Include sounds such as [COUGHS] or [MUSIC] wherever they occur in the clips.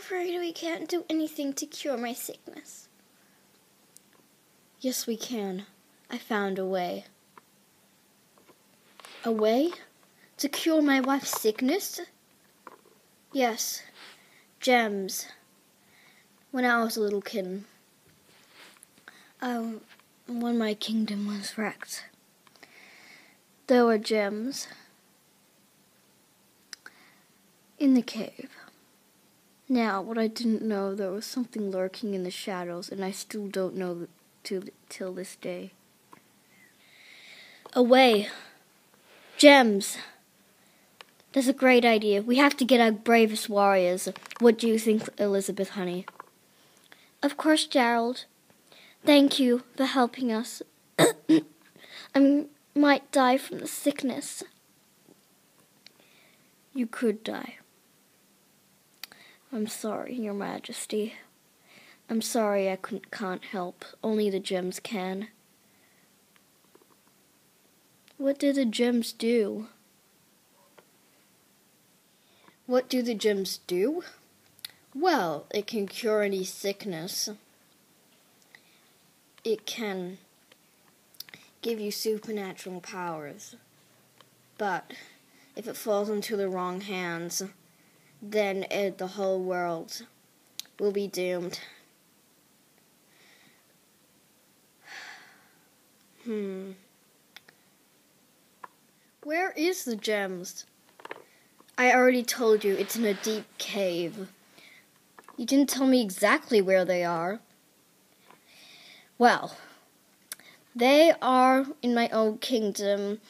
afraid we can't do anything to cure my sickness. Yes, we can. I found a way. A way? To cure my wife's sickness? Yes. Gems. When I was a little kitten. Um, when my kingdom was wrecked. There were gems in the cave. Now, what I didn't know, there was something lurking in the shadows, and I still don't know to, till this day. Away! Gems! That's a great idea. We have to get our bravest warriors. What do you think, Elizabeth, honey? Of course, Gerald. Thank you for helping us. [COUGHS] I might die from the sickness. You could die. I'm sorry, Your Majesty. I'm sorry I can't help. Only the gems can. What do the gems do? What do the gems do? Well, it can cure any sickness. It can give you supernatural powers. But if it falls into the wrong hands, then it, the whole world will be doomed. [SIGHS] Hmm. Where is the gems? I already told you it's in a deep cave. You didn't tell me exactly where they are. Well, they are in my old kingdom,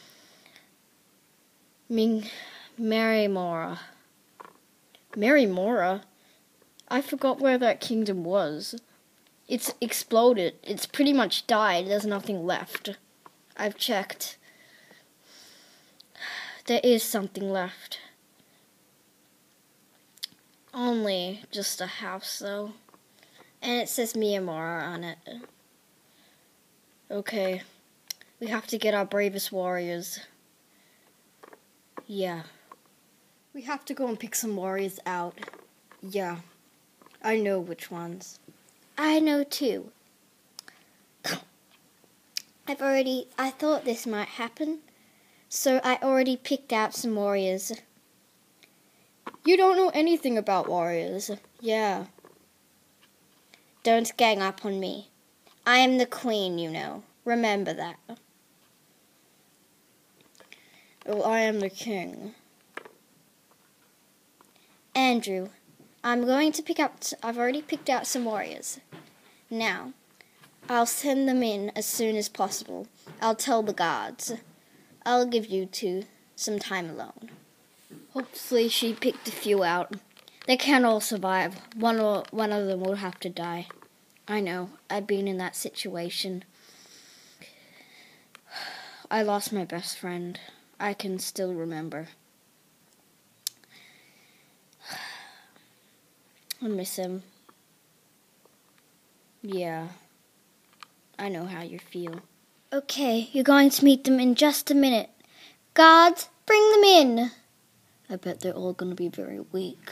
Ming. Mary Mora? I forgot where that kingdom was. It's exploded. It's pretty much died. There's nothing left. I've checked. There is something left. Only just a house, though. And it says Myanmar on it. Okay. We have to get our bravest warriors. Yeah. We have to go and pick some warriors out. Yeah. I know which ones. I know too. I've already. I thought this might happen. So I already picked out some warriors. You don't know anything about warriors. Yeah. Don't gang up on me. I am the queen, you know. Remember that. Well, I am the king. Andrew, I'm going to pick up. I've already picked out some warriors. Now, I'll send them in as soon as possible. I'll tell the guards. I'll give you two some time alone. Hopefully, she picked a few out. They can't all survive. One or one of them will have to die. I know. I've been in that situation. [SIGHS] I lost my best friend. I can still remember. I miss him. Yeah. I know how you feel. Okay, you're going to meet them in just a minute. Guards, bring them in. I bet they're all going to be very weak.